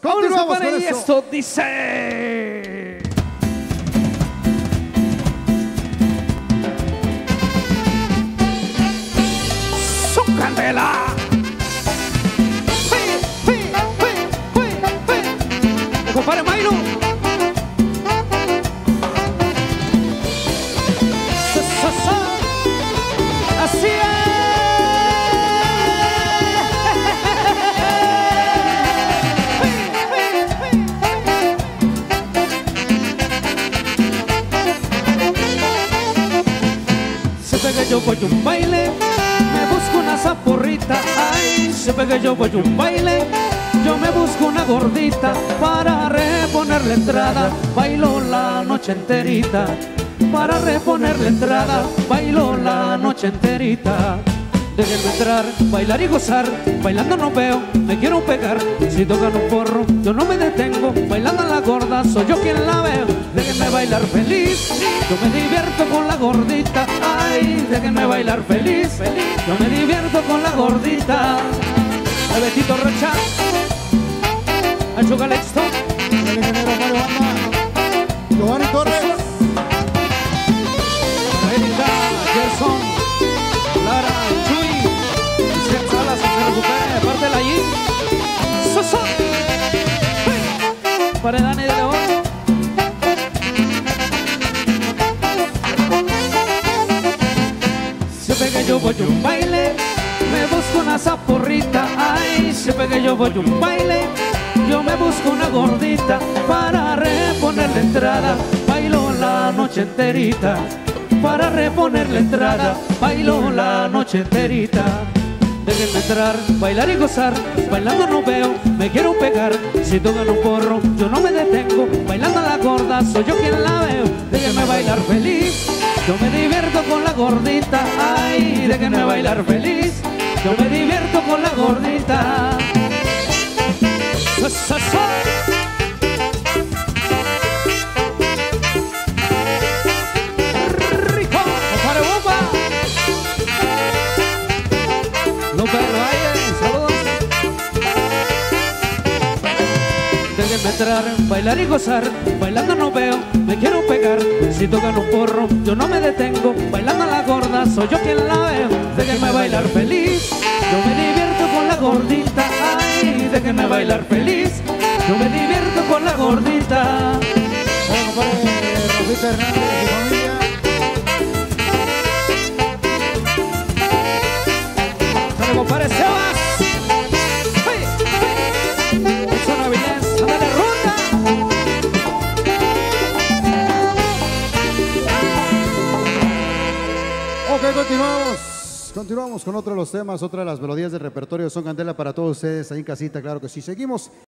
Continuamos con y eso. esto dice... Siempre yo voy a un baile, me busco una zaporrita. Ay, siempre que yo voy a un baile, yo me busco una gordita para reponer la entrada. Bailo la noche enterita. Para reponer la entrada, bailo la noche enterita. Déjenme entrar, bailar y gozar, bailando no veo, me quiero pegar. Si tocan un porro, yo no me detengo, bailando a la gorda, soy yo quien la veo. Déjenme bailar feliz, yo me divierto con la gordita. Bailar feliz, yo me divierto con la gordita. A Betito Rocha, a Chugalexto, El ingeniero Mario Banda. Giovanni Torres. Erika, Gerson, Lara, Chuy, Cristian Salas, se recupere de parte de la Yin. Soso, Hey. para Dani de León. Siempre que yo voy a un baile, me busco una zaporrita. Ay, siempre que yo voy a un baile, yo me busco una gordita para reponer la entrada. Bailo la noche enterita. Para reponer la entrada, bailo la noche enterita. Déjenme entrar, bailar y gozar, bailando no veo, me quiero pegar. Si tocan un porro, yo no me detengo, bailando a la gorda, soy yo quien la veo. Déjenme bailar feliz, yo me con la gordita. Ay, déjenme bailar feliz, yo me divierto con la gordita. Rico, compadre Bomba. López del Déjenme entrar, bailar y gozar, bailando no veo, me quiero pegar. Si tocan un porro, yo no me detengo, bailando a la gorda, soy yo quien la veo. Déjenme bailar feliz, yo me divierto con la gordita. Ay, déjenme bailar feliz, yo me divierto con la gordita. Sale, compadre. Continuamos. Con otro de los temas, otra de las melodías del repertorio Son Candela para todos ustedes ahí en casita, claro que sí. Seguimos